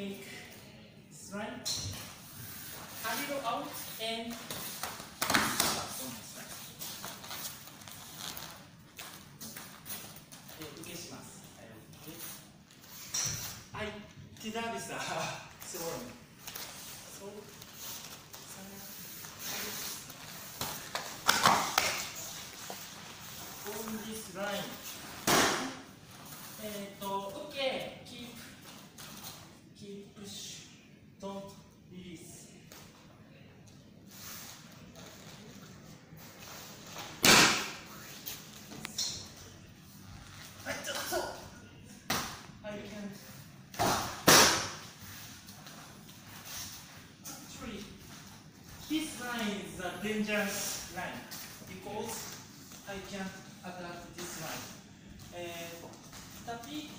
make this line a little out and back on this so saya harus on this line This line is a dangerous line because I can't attack this line. Uh, tapi